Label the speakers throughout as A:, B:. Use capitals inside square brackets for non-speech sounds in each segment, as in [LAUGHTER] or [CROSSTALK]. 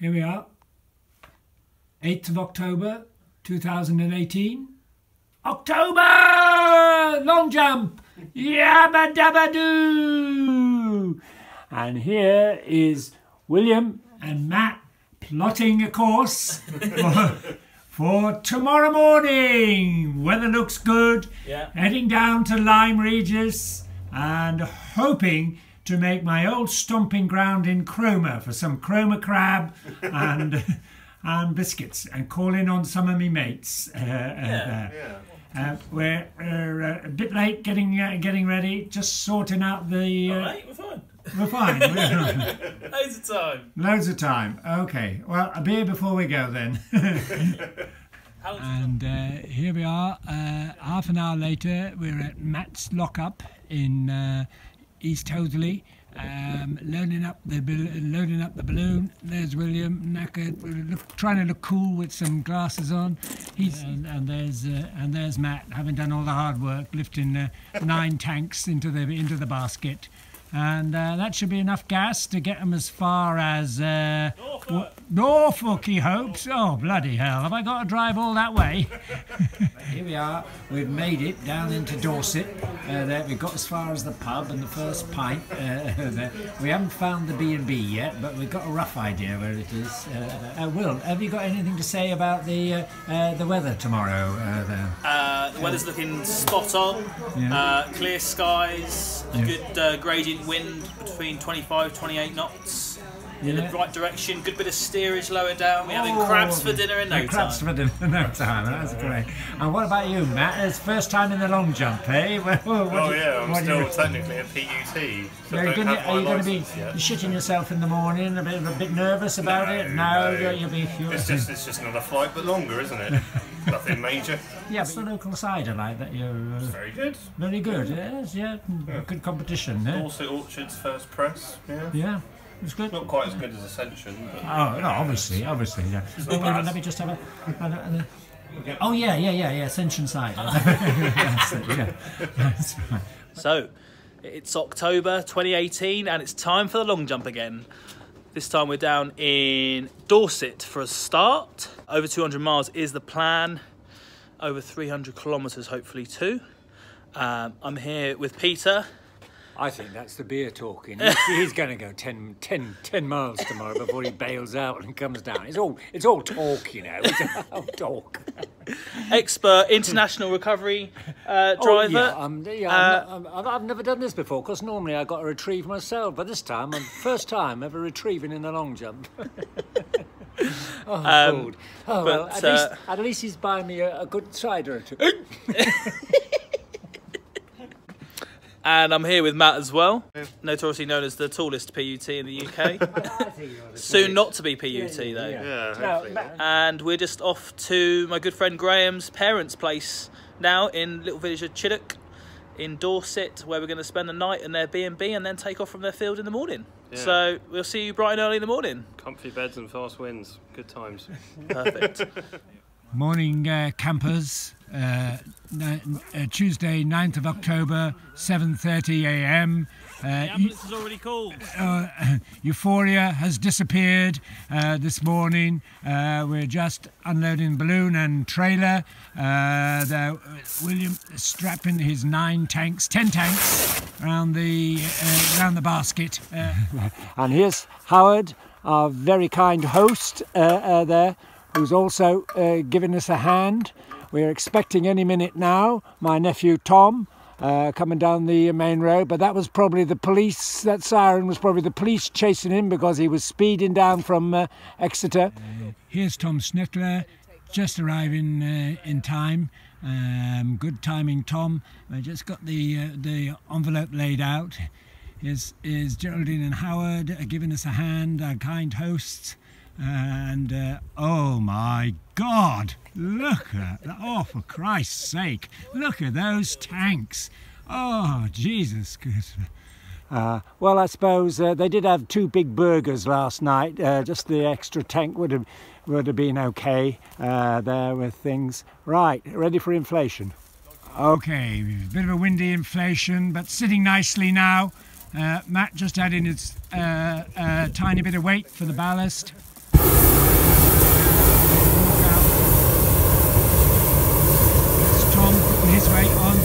A: Here we are, 8th of October 2018. October! Long jump! Yabba dabba doo! And here is William and Matt plotting a course for, [LAUGHS] for tomorrow morning. Weather looks good.
B: Yeah.
A: Heading down to Lyme Regis and hoping to make my old stomping ground in Cromer for some Cromer crab and [LAUGHS] and biscuits and calling in on some of my mates. Uh, uh,
B: Yeah.
A: uh, we're uh, a bit late getting uh, getting ready, just sorting out the. Uh,
B: Alright, we're fine.
A: We're [LAUGHS] fine.
B: Loads of time.
A: Loads of time. Okay. Well, a beer before we go then. [LAUGHS] And uh, here we are, uh, half an hour later, we're at Matt's lockup in uh, East Hoathly, um, loading up the loading up the balloon. There's William, knackered, look, trying to look cool with some glasses on. He's and, and there's uh, and there's Matt, having done all the hard work, lifting uh, nine tanks into the into the basket. And uh, that should be enough gas to get them as far as uh,
B: Norfolk.
A: Norfolk, he hopes. Oh, bloody hell. Have I got to drive all that way? [LAUGHS] Here we are. We've made it down into Dorset. Uh, there, we've got as far as the pub and the first pint. Uh, [LAUGHS] there. We haven't found the B&B yet, but we've got a rough idea where it is. Uh, uh, Will, have you got anything to say about the uh, uh, the weather tomorrow uh, there?
B: Uh, the weather's looking spot on.
A: Yeah.
B: Uh, clear skies,
A: Yeah.
B: good uh, gradient wind between 25 28 knots. In the right direction, good bit of steerage lower down. We're having
A: Oh,
B: crabs for dinner in no
A: yeah, crabs
B: time.
A: for dinner in no time. That's great. And what about you, Matt? It's first time in the long jump, eh? Well, [LAUGHS] what
C: Oh
A: you-
C: yeah, I'm
A: what you
C: still technically a PUT, so
A: Are you gonna, are you going to be
C: yet.
A: shitting yourself in the morning? A bit, a bit nervous about it? No,
C: no.
A: you'll be. You'll,
C: It's just it's just another flight, but longer, isn't it? [LAUGHS] Nothing major.
A: yeah, but the local cider like that. You're uh,
C: Very good.
A: very good. Yes, yeah, good competition. Eh?
C: Also, Orchard's first press. Yeah.
A: Yeah, it's good.
C: Not quite as good as Ascension, but
A: Oh no, obviously, obviously. Yeah. Oh, wait a minute,
C: bad.
A: let me just have a. a- a- a- Oh yeah, yeah, yeah, yeah. Ascension cider. [LAUGHS] It, yeah.
B: So, it's October 2018 and it's time for the long jump again. This time we're down in Dorset for a start. Over 200 miles is the plan. Over 300 kilometres, hopefully, too. Um, I'm here with Peter.
D: I think that's the beer talking. He's, [LAUGHS] he's going to go 10, 10, 10 miles tomorrow before he bails out and comes down. It's all it's all talk, you know. It's all talk. [LAUGHS]
B: expert international recovery uh,
D: Oh,
B: driver.
D: yeah, um, yeah
B: Uh,
D: I'm not- I'm- I've, I've never done this before because normally I got to retrieve myself, but this time, I'm first time ever retrieving in the long jump. [LAUGHS] oh,
B: Um.
D: Oh, well,
B: but,
D: at, least,
B: uh,
D: at least he's buying me a, a good cider or two. [LAUGHS] [LAUGHS]
B: and I'm here with Matt as well, notoriously known as the tallest PUT in the UK. [LAUGHS] Soon not to be PUT though.
C: yeah,
D: No,
C: hopefully.
D: Ma-
B: And we're just off to my good friend Graham's parents' place now in little village of Chideock in Dorset, where we're going to spend the night in their B&B and then take off from their field in the morning.
C: Yeah.
B: So we'll see you bright and early in the morning.
C: Comfy beds and fast winds. Good times.
B: Perfect. [LAUGHS]
A: Morning, uh, campers. Uh, ni- uh, Tuesday, 9th of October, 7:30 a.m. Uh, eu-
B: is already called.
A: uh, [LAUGHS] euphoria has disappeared uh, this morning. Uh, we're just unloading balloon and trailer. Uh, the, William is strapping his nine tanks, ten tanks around the uh, around the basket. Uh, [LAUGHS]
D: And here's Howard, our very kind host uh, uh, there, who's also uh, giving us a hand. We're expecting any minute now my nephew Tom uh, coming down the main road, but that was probably the police, that siren was probably the police chasing him because he was speeding down from uh, Exeter.
A: Here's Tom Sniffler, just arriving uh, in time. Um, good timing, Tom. I just got the uh, the envelope laid out. Is is Geraldine and Howard uh, giving us a hand, our kind hosts, and uh, oh my God, look at that! Oh, for Christ's sake, look at those tanks! Oh, Jesus Christ!
D: Uh, well, I suppose uh, they did have two big burgers last night. Uh, just the extra tank would have would have been okay uh, there with things. Right, ready for inflation.
A: Okay, a bit of a windy inflation, but sitting nicely now. Uh, Matt just adding his uh, uh, tiny bit of weight for the ballast. Tom putting his weight on.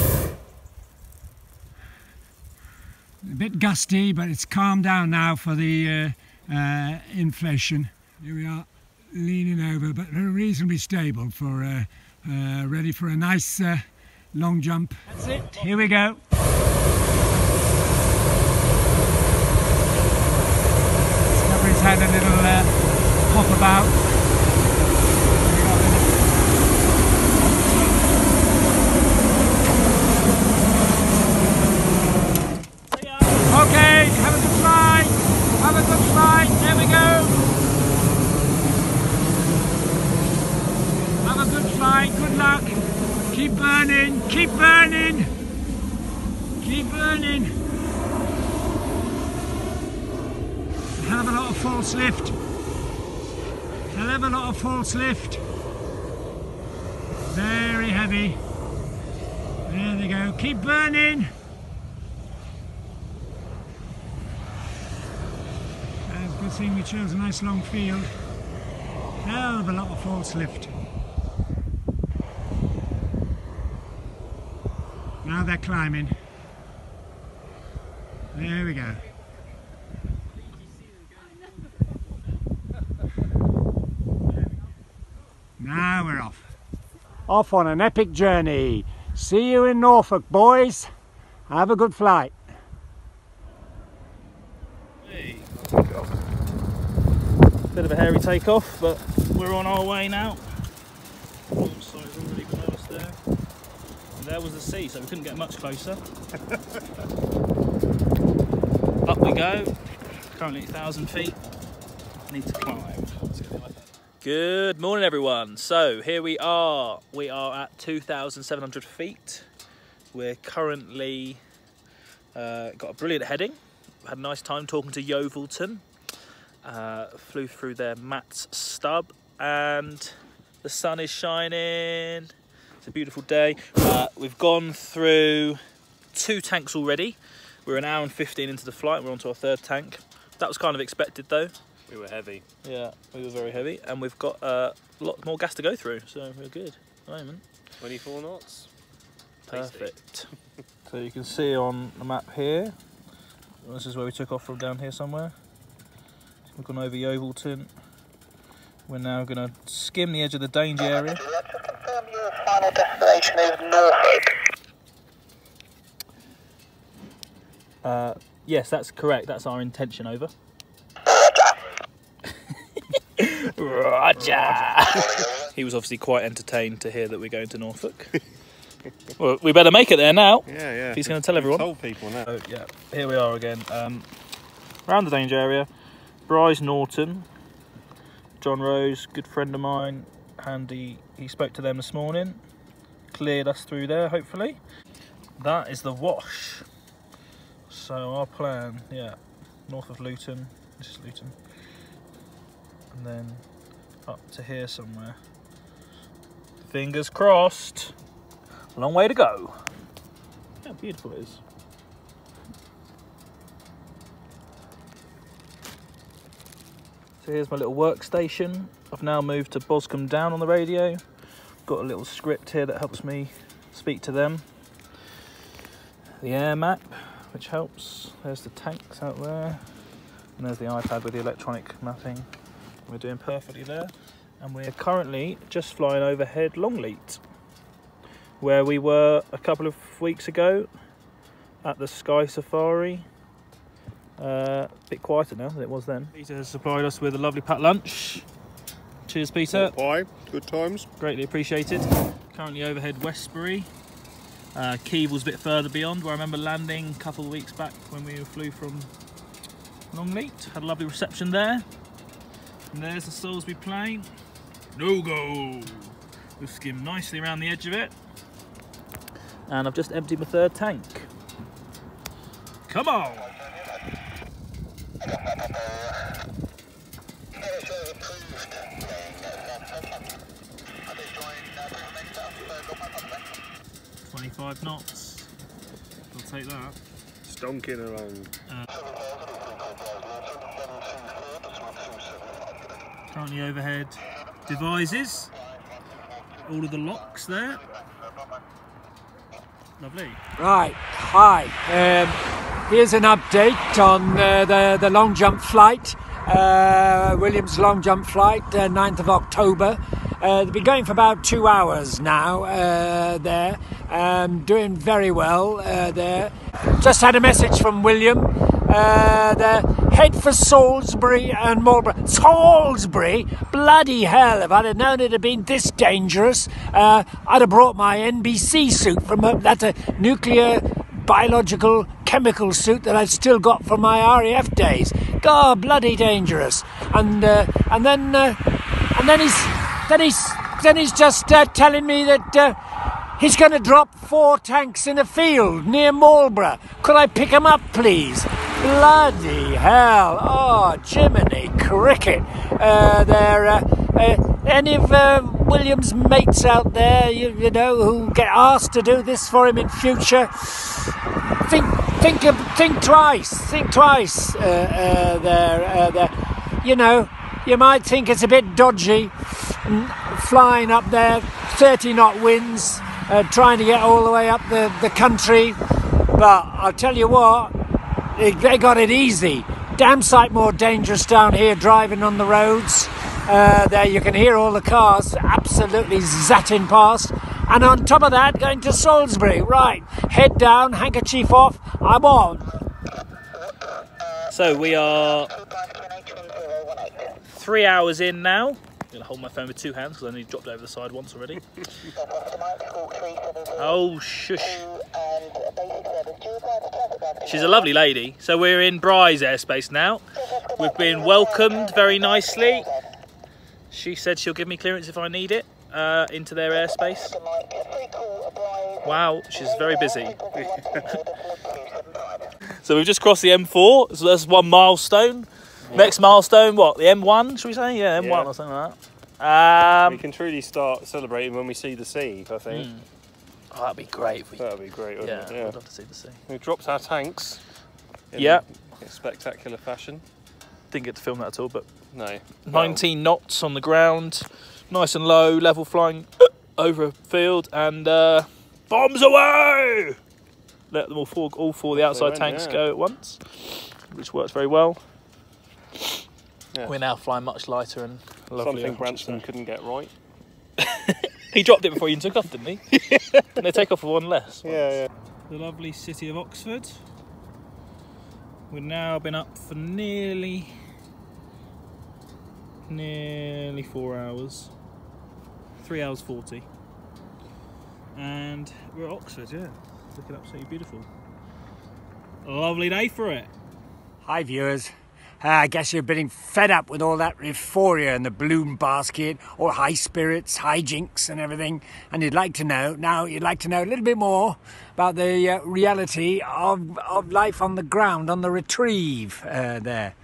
A: A bit gusty, but it's calmed down now for the uh, uh, inflation. Here we are, leaning over, but reasonably stable for uh, uh ready for a nice uh, long jump. That's it. Here we go. Discovery's had a little. Uh, hop about. Okay, have a good flight. Have a good flight. There we go. Have a good flight. Good luck. Keep burning. Keep burning. Keep burning. Have a lot of false lift. Hell of a lot of false lift. Very heavy. There they go. Keep burning. Good thing we chose a nice long field. Hell of a lot of false lift. Now they're climbing. There we go. Now we're off.
E: Off on an epic journey. See you in Norfolk, boys. Have a good flight.
B: Bit of a hairy takeoff, but we're on our way now. There was the sea, so we couldn't get much closer. [LAUGHS] Up we go. Currently 1,000 feet. Need to climb. Good morning, everyone. So here we are. We are at 2,700 feet. We're currently uh, got a brilliant heading. Had a nice time talking to Yeovilton uh, flew through their MATZ stub and the sun is shining. It's a beautiful day. Uh, we've gone through two tanks already. We're an hour and 15 into the flight. We're on to our third tank. That was kind of expected though.
C: We were heavy.
B: Yeah, we were very heavy and we've got uh, a lot more gas to go through. So we're good at the moment.
C: 24 knots.
B: Perfect. [LAUGHS] so you can see on the map here, this is where we took off from down here somewhere. We've gone over Yeovilton. We're now going to skim the edge of the danger area.
F: Let's confirm your final destination is Norfolk.
B: Uh, yes, that's correct. That's our intention. Over. Roger. [LAUGHS] he was obviously quite entertained to hear that we're going to Norfolk. [LAUGHS] well, we better make it there now.
C: Yeah, yeah.
B: He's going to tell everyone.
C: Told people now.
B: So, yeah, here we are again. Um, around the danger area. Brize Norton, John Rose, good friend of mine, Handy. He spoke to them this morning, cleared us through there, hopefully. That is the wash. So our plan, yeah, north of Luton. This is Luton, and then up to here somewhere. Fingers crossed. Long way to go. How beautiful it is. So here's my little workstation. I've now moved to Boscombe Down on the radio. Got a little script here that helps me speak to them. The air map, which helps. There's the tanks out there. And there's the iPad with the electronic mapping. We're doing perfectly there. And we're currently just flying overhead Longleat, where we were a couple of weeks ago at the Sky Safari uh, a bit quieter now than it was then. Peter has supplied us with a lovely packed lunch. Cheers, Peter.
C: Bye. Good times.
B: Greatly appreciated. Currently overhead Westbury. Uh, Keevil's a bit further beyond where I remember landing a couple of weeks back when we flew from Longleat. Had a lovely reception there. And there's the Salisbury Plain. No go! We've skimmed nicely around the edge of it. And I've just emptied my third tank. Come on! 25 knots. I'll take that.
C: Stonking along.
B: Uh, currently overhead Devizes. All of the locks there. Lovely.
A: Right, hi. Um, here's an update on uh, the, the long jump flight, uh, Williams long jump flight, uh, 9th of October. Uh, they've been going for about two hours now uh, there, um, doing very well uh, there. Just had a message from William. Uh, there. Head for Salisbury and Marlborough. Salisbury? Bloody hell, if I'd have known it had been this dangerous, uh, I'd have brought my NBC suit from uh, that uh, nuclear biological chemical suit that I've still got from my RAF days. God, bloody dangerous. And uh, and then uh, and then he's then he's then he's just uh, telling me that uh, he's going to drop four tanks in a field near Marlborough. Could I pick 'em up, please? Bloody hell! Oh, Jiminy cricket! Uh, there, uh, uh, any of uh, William's mates out there, you, you know, who get asked to do this for him in future? Think, think, think twice. Think twice. Uh, uh, there, uh, there. You know, you might think it's a bit dodgy, mm, flying up there, 30 knot winds, trying to get all the way up the, the country. But I'll tell you what, they, got it easy. Damn sight more dangerous down here driving on the roads. Uh, there you can hear all the cars absolutely zatting past. And on top of that, going to Salisbury. Right, head down, handkerchief off. I'm on.
B: So we are three hours in now. I'm gonna hold my phone with two hands because I only dropped it over the side once already. [LAUGHS] Oh, shush. She's a lovely lady. So we're in Brize airspace now. We've been welcomed very nicely. She said she'll give me clearance if I need it uh, into their airspace. Wow, she's very busy. [LAUGHS] [LAUGHS] so we've just crossed the M4, so that's one milestone. Next milestone, what? The M1, should we say? Yeah, M1
C: Yeah.
B: or something like that.
C: we
B: Um,
C: can truly start celebrating when we see the sea, I think.
B: oh, that'd be great if we.
C: That'd be great, wouldn't
B: Yeah?
C: Yeah.
B: I'd love to see the sea.
C: We dropped our tanks. In
B: Yeah.
C: spectacular fashion.
B: Didn't get to film that at all, but
C: No.
B: 19 knots on the ground, nice and low, level flying [CLEARS THROAT] over a field, and uh, bombs away! Let them all four, all four of the outside
C: went,
B: tanks
C: yeah.
B: go at once, which works very well.
C: Yeah.
B: We're now flying much lighter and lovely.
C: Something Branson couldn't get right. [LAUGHS]
B: He dropped it before you took off, didn't he? Didn't [LAUGHS] they take off with one less?
C: Yeah, yeah.
B: The lovely city of Oxford. We've now been up for nearly, nearly four hours. Three hours forty. And we're at Oxford, yeah. Looking absolutely beautiful. Lovely day for it.
A: Hi, viewers. Uh, I guess you're getting fed up with all that euphoria and the balloon basket, or high spirits, hijinks, and everything. And you'd like to know now. You'd like to know a little bit more about the uh, reality of of life on the ground, on the retrieve uh, there.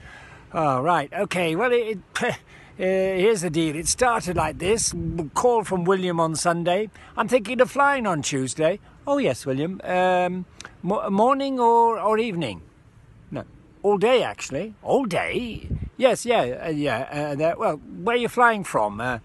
A: Oh, right. Okay. Well, it. it [LAUGHS] Uh, here's the deal. It started like this. Call from William on Sunday. I'm thinking of flying on Tuesday. Oh yes, William. Um, mo- morning or, or evening? All day actually. All day? Yes, yeah, uh, yeah. Uh, well, where are you flying from? Uh?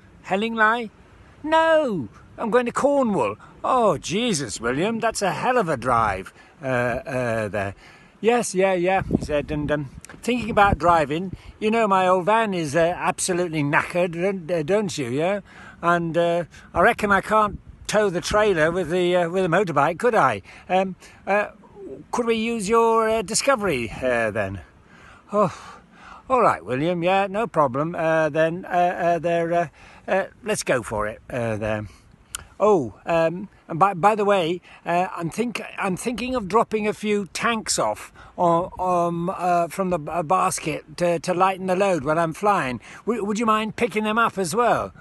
A: No, I'm going to Cornwall. Oh, Jesus, William, that's a hell of a drive uh, uh, there. Yes, yeah, yeah, he said. And um, thinking about driving, you know, my old van is uh, absolutely knackered, don't, uh, you? Yeah, and uh, I reckon I can't tow the trailer with the uh, with a motorbike, could I? Um, uh, could we use your uh, Discovery uh, then? Oh, all right, William. Yeah, no problem. Uh, then uh, uh, there. Uh, let's go for it. There. Oh, um, and by, by the way, I'm think I'm thinking of dropping a few tanks off on, um, from the basket to, to lighten the load when I'm flying. W- would you mind picking them up as well?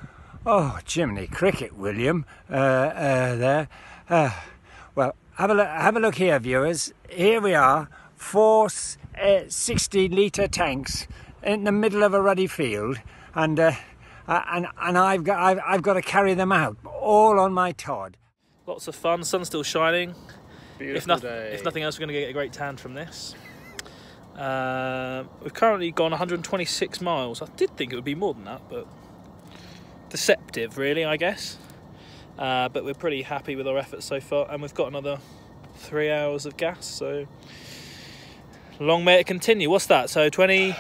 A: Oh, Jiminy Cricket, William. There. Well, have a look, have a look here, viewers. Here we are, four uh, 60 litre tanks in the middle of a ruddy field, and uh, uh, and and I've got I've, I've got to carry them out all on my Todd.
B: Lots of fun. Sun's still shining. If,
C: Beautiful day.
B: if nothing else, we're going to get a great tan from this. Uh, we've currently gone 126 miles. I did think it would be more than that, but deceptive, really, I guess. Uh, but we're pretty happy with our efforts so far, and we've got another three hours of gas. So long may it continue. What's that? So 20.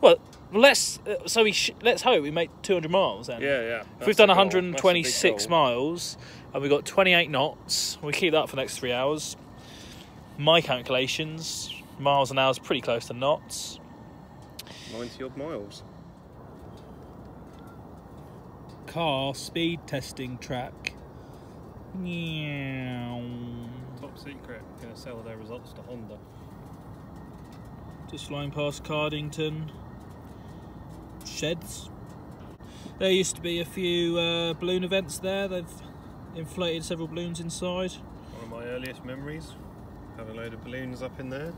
B: Well, let's. uh, So we sh- let's hope we make 200 miles then.
C: Yeah, yeah.
B: If we've done 126 miles and we've got 28 knots, we keep that for the next three hours. My calculations, miles an hour is pretty close to knots.
C: 90 odd miles.
B: Car speed testing track. Meow.
C: Top secret. Going to sell their results to Honda.
B: Just flying past Cardington sheds. There used to be a few uh, balloon events there. They've inflated several balloons inside.
C: One of my earliest memories. Had a load of balloons up in there.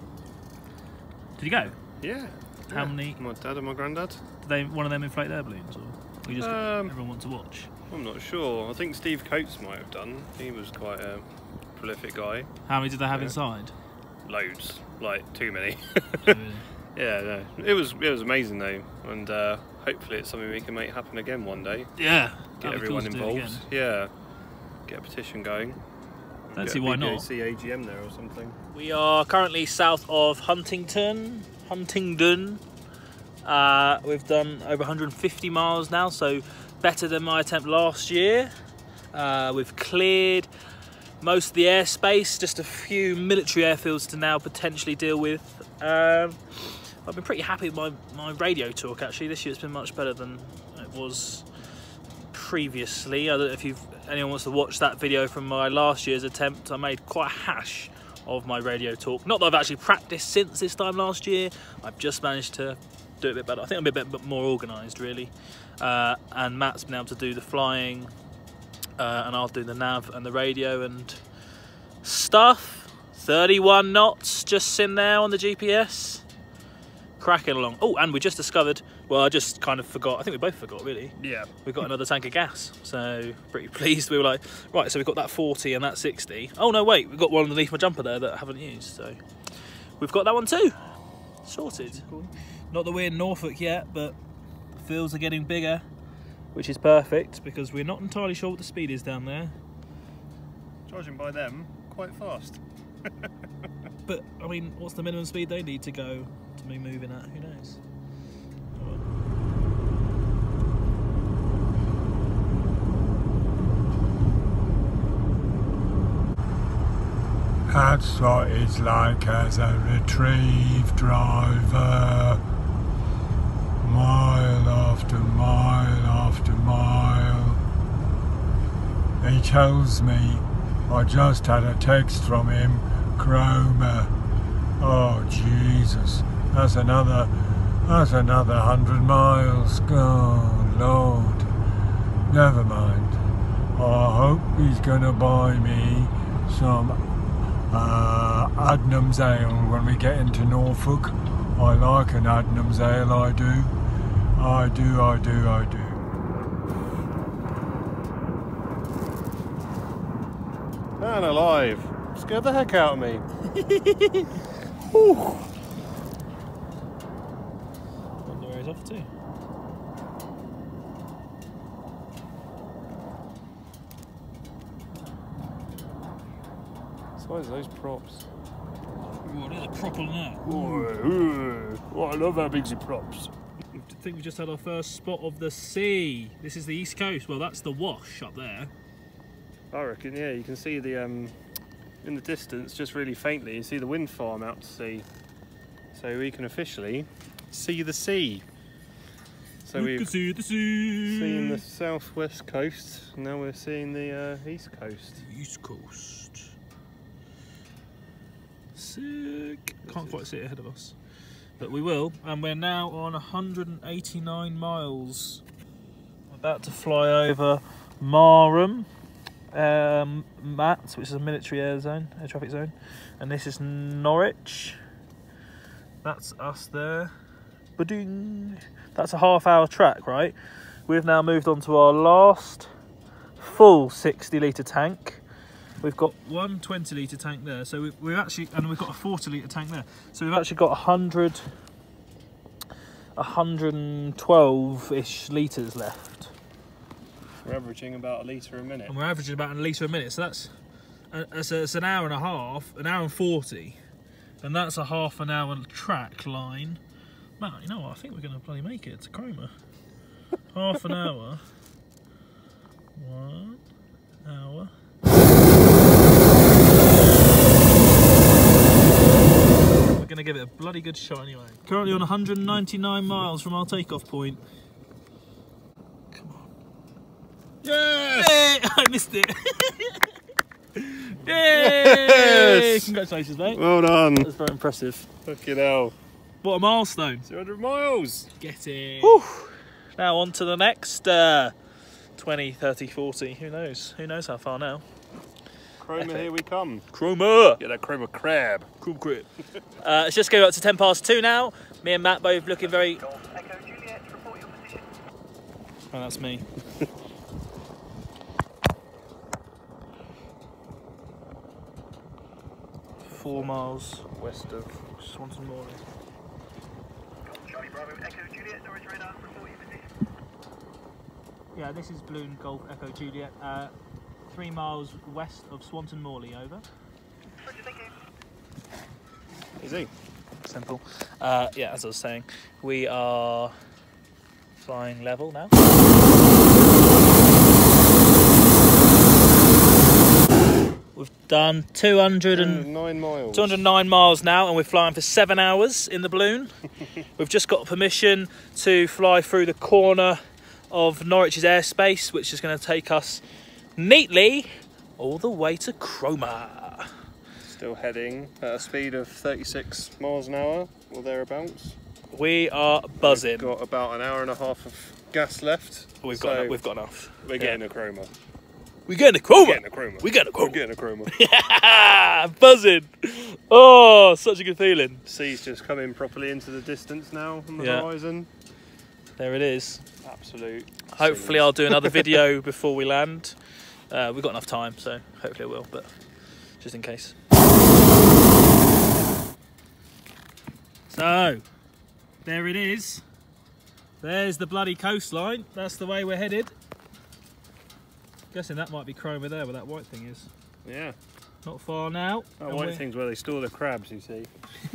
B: Did you go?
C: Yeah.
B: How
C: yeah.
B: many?
C: My dad and my granddad.
B: Did they one of them inflate their balloons, or we just
C: Um,
B: everyone want to watch?
C: I'm not sure. I think Steve Coates might have done. He was quite a prolific guy.
B: How many did they have
C: Yeah.
B: inside?
C: Loads. Like, too many. [LAUGHS]
B: Really?
C: yeah, no. It was, it was amazing though. And uh, hopefully it's something we can make happen again one day.
B: yeah.
C: Get
B: that'd cool
C: everyone
B: to do it
C: involved. Yeah. Get a petition going.
B: Don't
C: Get
B: see why not.
C: BBAC AGM there or something.
B: We are currently south of Huntington. Huntingdon. Uh, we've done over 150 miles now, so better than my attempt last year. Uh, we've cleared most of the airspace, just a few military airfields to now potentially deal with. Um, I've been pretty happy with my, my radio talk actually. This year it's been much better than it was previously. I don't know if you've, anyone wants to watch that video from my last year's attempt. I made quite a hash of my radio talk. Not that I've actually practiced since this time last year. I've just managed to do a bit better. I think I'm a bit, bit more organised really. Uh, and Matt's been able to do the flying, uh, and I'll do the nav and the radio and stuff. 31 knots just in there on the GPS. Cracking along. Oh, and we just discovered. Well, I just kind of forgot. I think we both forgot really
C: Yeah.
B: we got another tank of gas. So pretty [LAUGHS] pleased. We were like, right, so we've got that 40 and that 60. Oh no, wait, we've got one underneath my jumper there that I haven't used. So we've got that one too. Sorted. Not that we're in Norfolk yet, but the fields are getting bigger, which is perfect because we're not entirely sure what the speed is down there.
C: Judging by them, quite fast. [LAUGHS]
B: But I mean, what's the minimum speed they need to go to be moving at? Who knows?
A: That's what it's like as a retrieve driver. Mile after mile after mile. He tells me I just had a text from him, Cromer. Oh Jesus, that's another that's another hundred miles. Oh Lord. Never mind. I hope he's gonna buy me some uh, Adnams Ale when we get into Norfolk. I like an Adnams Ale, I do. I do, I do, I do.
C: Man alive. Scared the heck out of me. [LAUGHS]
B: Wonder where he's off to.
C: Size of those props.
B: Ooh, there's a prop on that.
C: Oh, I love how big's your props.
B: I think we just had our first spot of the sea. This is the east coast. Well, that's the wash up there.
C: I reckon, yeah, you can see the um, in the distance, just really faintly, you see the wind farm out to sea. So we can officially see the sea. So
B: we can
C: we've
B: see the sea.
C: seen the southwest coast, now we're seeing the uh, east coast.
B: East coast. Sick. Can't quite see it ahead of us. But we will. And we're now on 189 miles. About to fly over Marham. Um, which is a military air zone, air traffic zone. And this is Norwich. That's us there. Ba-ding. That's a half hour track, right? We've now moved on to our last full 60 litre tank. We've got one 20 litre tank there, so we, we've actually, and we've got a 40 litre tank there. So we've actually got 100, 112 ish litres left.
C: We're averaging about a litre a minute.
B: And we're averaging about a litre a minute, so that's uh, it's, a, it's an hour and a half, an hour and 40, and that's a half an hour track line. Man, you know what? I think we're going to bloody make it to Cromer. half an [LAUGHS] hour. One hour. Going to give it a bloody good shot anyway. Currently on 199 miles from our takeoff point. Come on.
C: Yes!
B: Hey, [LAUGHS] I missed it. [LAUGHS] Yay!
C: Yes!
B: Congratulations, mate.
C: Well done.
B: That's very impressive.
C: Fucking hell.
B: What a milestone.
C: 200 miles.
B: Get it. Now on to the next uh, 20, 30, 40. Who knows? Who knows how far now?
C: Cromer, here we come.
B: Cromer.
C: Get that Cromer crab.
B: Cool grip. [LAUGHS] uh, it's just going up to 10 past 2 now. Me and Matt both looking very...
F: Golf Echo Juliet, report your position.
B: Oh, that's me. [LAUGHS] Four miles west of Swanton Moor.
F: Charlie Bravo Echo Juliet, Norwich Radar, report your position.
B: Yeah, this is Balloon Golf Echo Juliet. Uh, three miles west of Swanton Morley, over.
F: Roger, thank you.
C: Easy.
B: Simple. Uh, yeah, as I was saying, we are flying level now. We've done 200 and
C: 9 miles.
B: 209 miles now and we're flying for seven hours in the balloon. [LAUGHS] We've just got permission to fly through the corner of Norwich's airspace, which is going to take us neatly all the way to Cromer.
C: Still heading at a speed of 36 miles an hour or thereabouts.
B: We are buzzing.
C: We've Got about an hour and a half of gas left.
B: We've got
C: so
B: we've got enough.
C: We're getting a Cromer.
B: We're getting a Cromer.
C: Getting a Cromer.
B: We're getting a
C: We're
B: Cromer. [LAUGHS]
C: getting a Cromer.
B: Yeah, buzzing. Oh, such a good feeling.
C: Sea's just coming properly into the distance now on the
B: Yeah.
C: horizon.
B: There it is.
C: Absolute.
B: Hopefully, I'll do another [LAUGHS] video before we land. Uh, we've got enough time, so hopefully it will, but just in case. So, there it is. There's the bloody coastline. That's the way we're headed. Guessing that might be Cromer there, where that white thing is.
C: Yeah.
B: Not far now.
C: That white
B: we're-
C: thing's where they store the crabs, you see.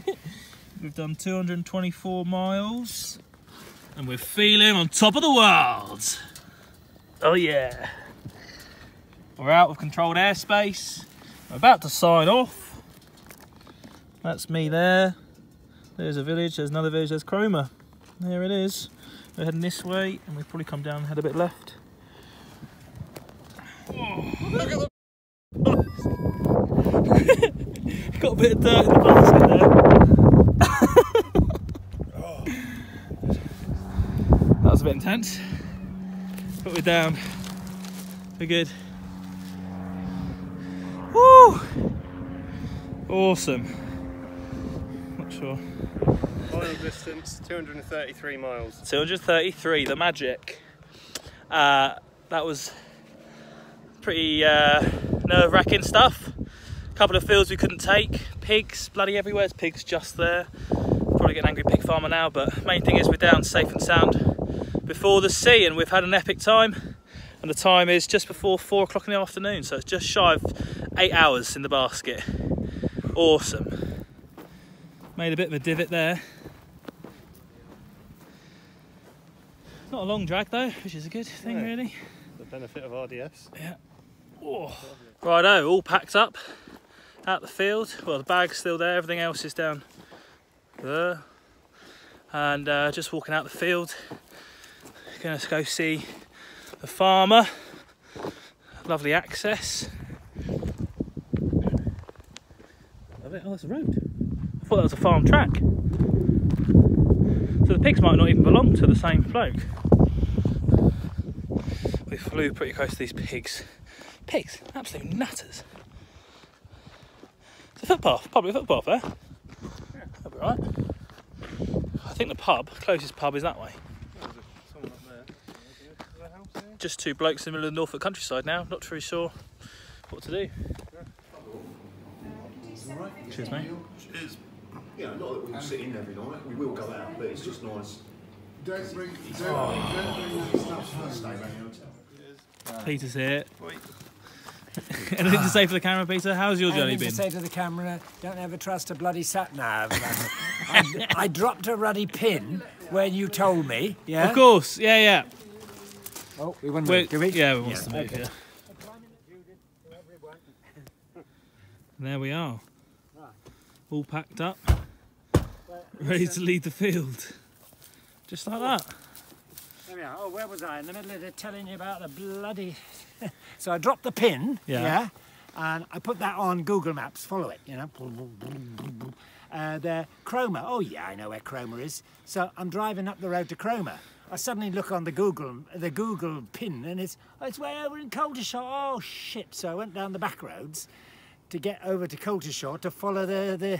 C: [LAUGHS]
B: We've done 224 miles and we're feeling on top of the world. Oh yeah. We're out of controlled airspace. I'm about to sign off. That's me there. There's a village, there's another village, there's Cromer. There it is. We're heading this way and we've probably come down and head a bit left. [LAUGHS] Got a bit of dirt in the basket there. [LAUGHS] That was a bit intense. But we're down. We're good. Woo! Awesome. Not sure.
C: Final distance 233 miles.
B: 233, the magic. Uh, that was pretty uh, nerve wracking stuff. A couple of fields we couldn't take. Pigs, bloody everywhere. There's pigs just there. Probably get an angry pig farmer now, but main thing is we're down safe and sound before the sea, and we've had an epic time. And the time is just before four o'clock in the afternoon, so it's just shy of eight hours in the basket. Awesome. Made a bit of a divot there. Not a long drag though, which is a good thing,
C: No.
B: really.
C: The benefit of RDS.
B: Oh. Righto, all packed up out the field. Well, the bag's still there, everything else is down there. And uh, just walking out the field. Gonna go see the farmer. Lovely access. Oh, a road. I thought that was a farm track. So the pigs might not even belong to the same bloke. We flew pretty close to these pigs. Pigs, absolute nutters. It's a footpath, probably a footpath there. That'll be right. I think the pub, closest pub, is that way. Just two blokes in the middle of the Norfolk countryside now. Not very sure what to do. Cheers, mate.
G: Cheers. You know, not that we'll sit in every night, we will go out, but it's just nice.
H: Don't bring, don't, don't bring that oh. stuff home.
B: Peter's [LAUGHS] here. Anything to say for the camera, Peter? How's your journey
A: Anything
B: been?
A: to say to the camera, don't ever trust a bloody sat nav. I, I dropped a ruddy pin when you told me. Yeah.
B: Of course, yeah, yeah.
A: Oh, we want to move, do we?
B: Yeah, we want to move,
A: okay.
B: yeah. There we are. All packed up, [LAUGHS] ready to lead the field. Just like that.
A: There we are. Oh, where was I? In the middle of it, telling you about the bloody. [LAUGHS] so I dropped the pin.
B: Yeah.
A: And I put that on Google Maps. Follow it. You know. Uh, there, Cromer. Oh yeah, I know where Cromer is. So I'm driving up the road to Cromer. I suddenly look on the Google the Google pin, and it's oh, it's way over in Coltishall. Oh shit! So I went down the back roads to get over to Coltishall to follow the the,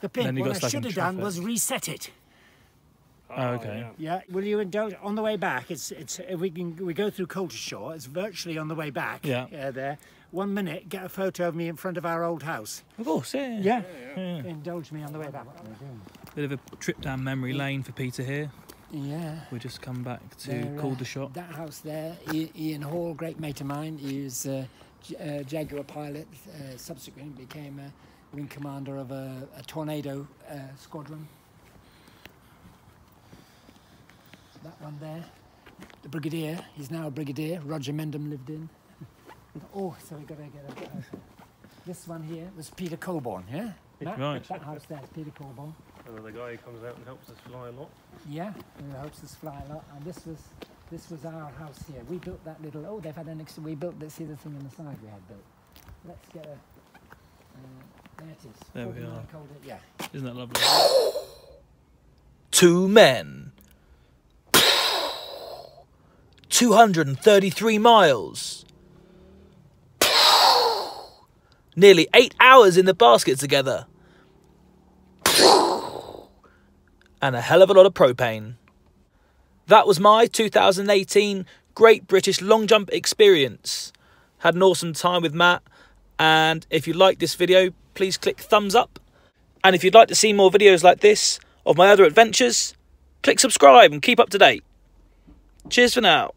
A: the pin. What I should have done was reset it.
B: Oh, okay.
A: Yeah, will you indulge on the way back? It's it's uh, we can we go through Coltishall. It's virtually on the way back.
B: Yeah.
A: uh, there. One minute, get a photo of me in front of our old house.
B: Of course, yeah.
A: Yeah. Indulge me on the way back.
B: Bit of a trip down memory lane for Peter here.
A: Yeah.
B: We just come back to
A: There, uh, That house there, Ian Hall, great mate of mine. He was a J- uh, Jaguar pilot. Uh, subsequently became a wing commander of a, a tornado uh, squadron. That one there, the brigadier. He's now a brigadier. Roger Mendham lived in. [LAUGHS] Oh, so we've got to get a. a this one here was Peter Colborne, yeah. That,
B: Right.
A: that house there is Peter Colborne.
C: And then the guy who comes out and helps us fly a lot.
A: Yeah, who helps us fly a lot. And this was this was our house here. We built that little. Oh, they've had an extra. We built this. See the thing on the side we had built. Let's get a. Uh, there it is.
B: There we
A: 49
B: are.
A: Calder- Yeah.
B: Isn't that lovely? Two men. 233 miles. Nearly eight hours in the basket together. And a hell of a lot of propane. That was my 2018 Great British Long Jump experience. Had an awesome time with Matt. And if you like this video, please click thumbs up. And if you'd like to see more videos like this of my other adventures, click subscribe and keep up to date. Cheers for now.